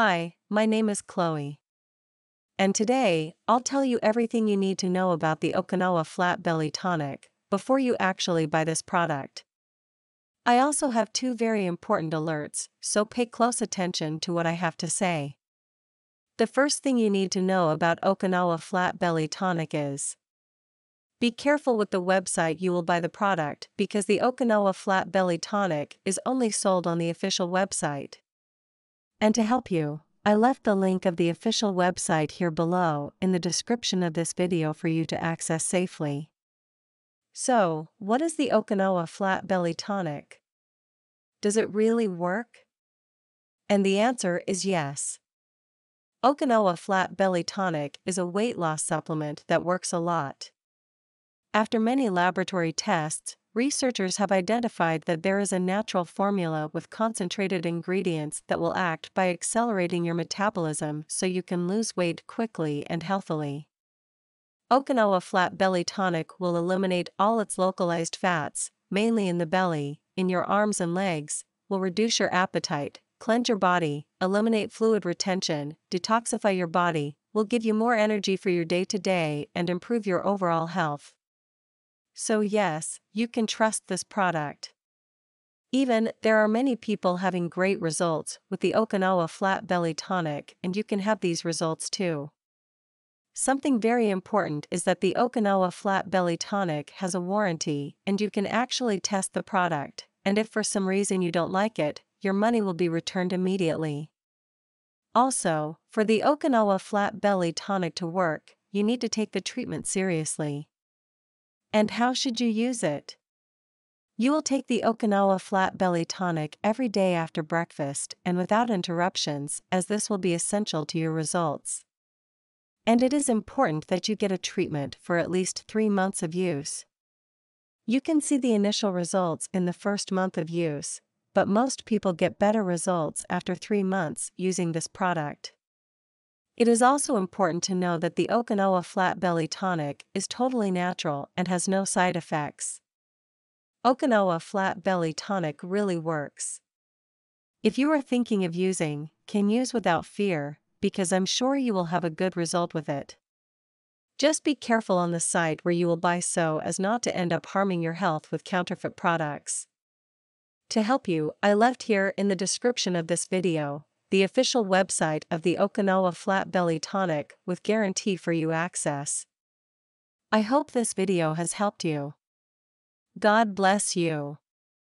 Hi, my name is Chloe. And today, I'll tell you everything you need to know about the Okinawa Flat Belly Tonic before you actually buy this product. I also have two very important alerts, so pay close attention to what I have to say. The first thing you need to know about Okinawa Flat Belly Tonic is Be careful with the website you will buy the product because the Okinawa Flat Belly Tonic is only sold on the official website. And to help you, I left the link of the official website here below in the description of this video for you to access safely. So, what is the Okinawa Flat Belly Tonic? Does it really work? And the answer is yes. Okinawa Flat Belly Tonic is a weight loss supplement that works a lot. After many laboratory tests, researchers have identified that there is a natural formula with concentrated ingredients that will act by accelerating your metabolism so you can lose weight quickly and healthily. Okinawa Flat Belly Tonic will eliminate all its localized fats, mainly in the belly, in your arms and legs, will reduce your appetite, cleanse your body, eliminate fluid retention, detoxify your body, will give you more energy for your day to day, and improve your overall health. So, yes, you can trust this product. Even, there are many people having great results with the Okinawa Flat Belly Tonic, and you can have these results too. Something very important is that the Okinawa Flat Belly Tonic has a warranty and you can actually test the product, and if for some reason you don't like it, your money will be returned immediately. Also, for the Okinawa Flat Belly Tonic to work, you need to take the treatment seriously. And how should you use it? You will take the Okinawa Flat Belly Tonic every day after breakfast and without interruptions, as this will be essential to your results. And it is important that you get a treatment for at least three months of use. You can see the initial results in the first month of use, but most people get better results after three months using this product. It is also important to know that the Okinawa Flat Belly Tonic is totally natural and has no side effects. Okinawa Flat Belly Tonic really works. If you are thinking of using, can use without fear, because I'm sure you will have a good result with it. Just be careful on the site where you will buy so as not to end up harming your health with counterfeit products. To help you, I left here in the description of this video, the official website of the Okinawa Flat Belly Tonic with guarantee for you access. I hope this video has helped you. God bless you.